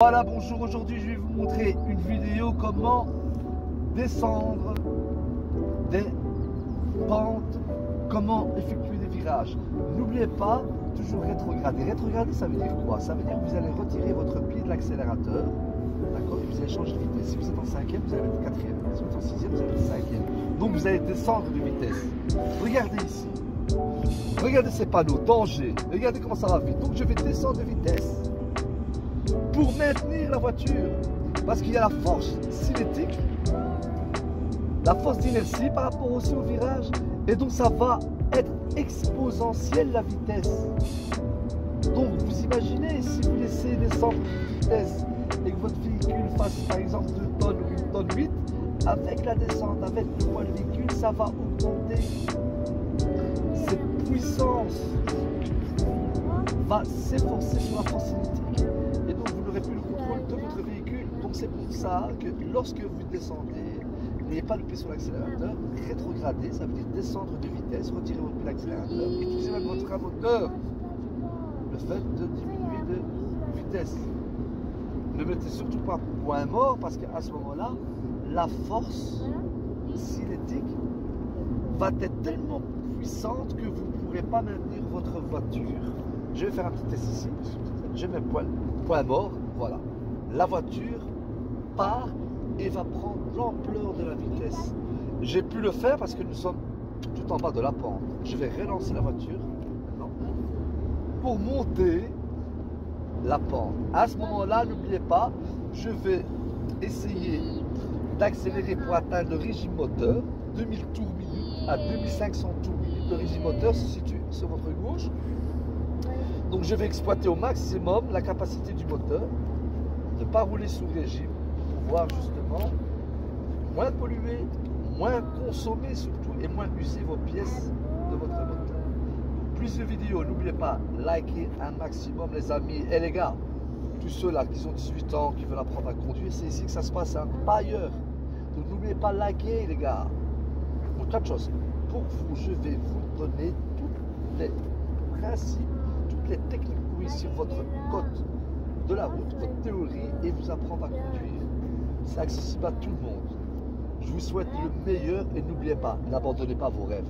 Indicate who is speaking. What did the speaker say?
Speaker 1: Voilà, bonjour, aujourd'hui je vais vous montrer une vidéo comment descendre des pentes, comment effectuer des virages. N'oubliez pas, toujours rétrograder. Rétrograder, ça veut dire quoi? Ça veut dire que vous allez retirer votre pied de l'accélérateur, d'accord, et vous allez changer de vitesse. Si vous êtes en cinquième, vous allez mettre quatrième. Si vous êtes en sixième, vous allez mettre cinquième. Donc vous allez descendre de vitesse. Regardez ici. Regardez ces panneaux, danger. Regardez comment ça va vite. Donc je vais descendre de vitesse pour maintenir la voiture. Parce qu'il y a la force cinétique, la force d'inertie par rapport aussi au virage. Et donc ça va être exponentiel la vitesse. Donc vous imaginez si vous laissez descendre de vitesse et que votre véhicule fasse par exemple 2 tonnes ou 1 tonne 8, avec la descente, avec le poids du véhicule, ça va augmenter. Cette puissance va s'efforcer sur la force c'est pour ça que lorsque vous descendez, n'ayez pas le pied sur l'accélérateur, rétrograder, ça veut dire descendre de vitesse, retirer votre pied de l'accélérateur, utilisez même votre moteur. Le fait de diminuer de vitesse. Ne mettez surtout pas point mort parce qu'à ce moment-là, la force cinétique va être tellement puissante que vous ne pourrez pas maintenir votre voiture. Je vais faire un petit test ici. Je mets point, point mort. Voilà. La voiture et va prendre l'ampleur de la vitesse. J'ai pu le faire parce que nous sommes tout en bas de la pente. Je vais relancer la voiture pour monter la pente. À ce moment-là, n'oubliez pas, je vais essayer d'accélérer pour atteindre le régime moteur, 2000 tours minute à 2500 tours minute. Le régime moteur se situe sur votre gauche. Donc je vais exploiter au maximum la capacité du moteur, ne pas rouler sous régime, justement moins polluer, moins consommer surtout et moins user vos pièces de votre moteur. Plus de vidéos, n'oubliez pas, likez un maximum les amis et les gars. Tous ceux là qui ont 18 ans, qui veulent apprendre à conduire, c'est ici que ça se passe, hein, pas ailleurs. Donc n'oubliez pas liker les gars. Autre chose, pour vous, je vais vous donner tous les principes les techniques pour réussir votre côte de la route, votre théorie et vous apprendre à conduire. C'est accessible à tout le monde. Je vous souhaite le meilleur et n'oubliez pas, n'abandonnez pas vos rêves.